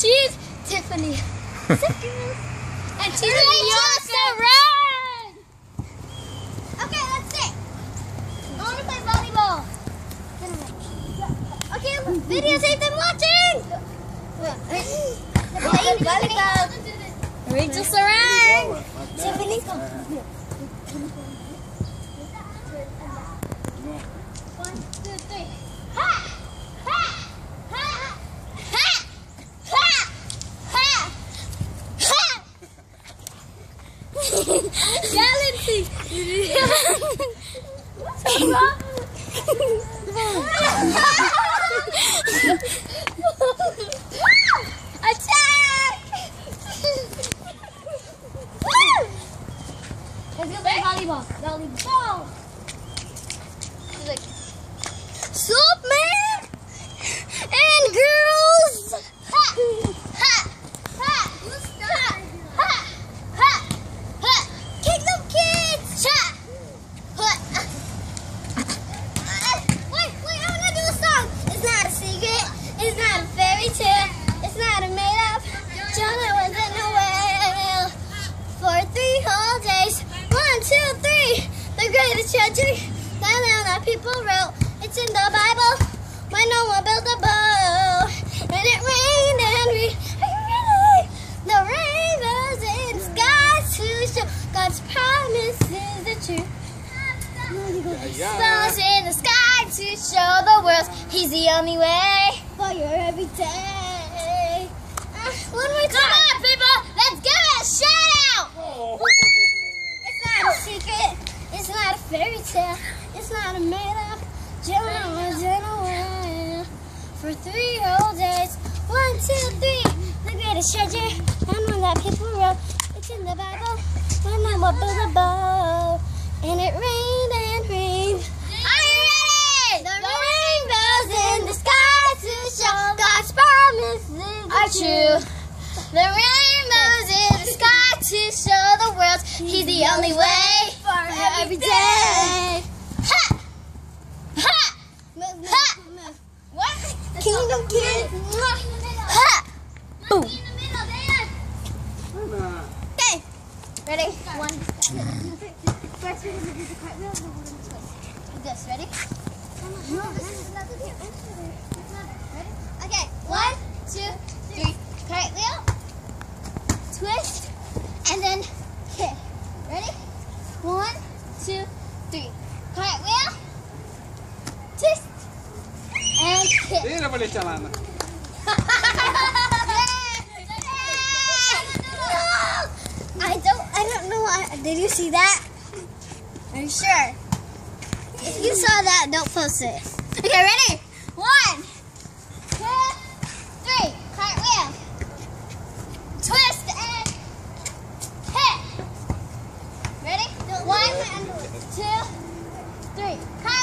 she's Tiffany. and she's Rachel Run. Okay, that's it. I want to play volleyball. Okay, videotape them watching. volleyball. Rachel Sarang. Tiffany. One, two, three. Ha! Ha! Ha! Ha! Ha! Ha! Ha! Galaxy. Attack! Let's go play volleyball. Volleyball. She's like, Sup, man? And girls. Ha! Ha! Ha! Ha! Ha! Ha! Ha! Kick them kids! Ha! Ha! Wait, wait, I'm gonna do a song. It's not a secret. It's not a fairy tale. It's not a made up. Jonah was in a whale for three whole days. One, two, three. The greatest tragedy that that people wrote. It's in the Bible when Noah built a boat. And it rained and we the rainbows in the sky to show God's promises are true. Stars in the sky to show the world He's the only way for your everyday. Uh, one more time. Come on, people. Let's give it a shout out. It's not a secret. It's not a fairy tale. It's not a made up. Jonah was in a for three whole days. One, two, three. The greatest treasure. And one that people wrote. It's in the Bible. When I will build a boat. And it rained and rained. Are you ready? The, rainbows in the sky to show God's promises are true. The rainbows in the sky to show the world He's the only way every day. Ha! Ha! Ha! What? Kingdom Kid. Ha! Boom. Okay. Ready? One. First, we're gonna do the cartwheel, then we're gonna twist. This. Ready? No, this is another Ready? Okay. One, two, three. Cartwheel. Twist. And then kick. Ready? One, three. Cartwheel. Twist. And kick. Tira boleh jalan. I don't I don't know why did you see that? Are you sure? If you saw that, don't post it. Okay, ready? One, One, two, three. two, three. Cut.